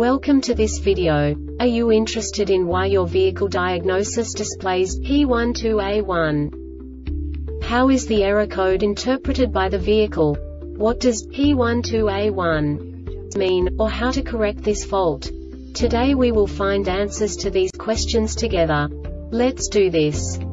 Welcome to this video. Are you interested in why your vehicle diagnosis displays P12A1? How is the error code interpreted by the vehicle? What does P12A1 mean, or how to correct this fault? Today we will find answers to these questions together. Let's do this.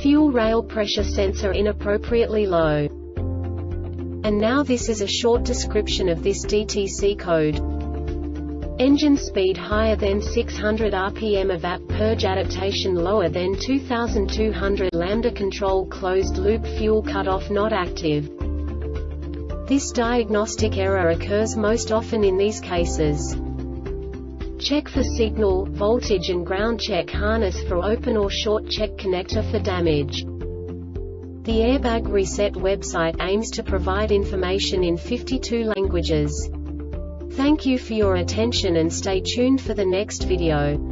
fuel rail pressure sensor inappropriately low. And now this is a short description of this DTC code. Engine speed higher than 600 rpm evap purge adaptation lower than 2200 lambda control closed loop fuel cutoff not active. This diagnostic error occurs most often in these cases. Check for signal, voltage and ground check harness for open or short check connector for damage. The Airbag Reset website aims to provide information in 52 languages. Thank you for your attention and stay tuned for the next video.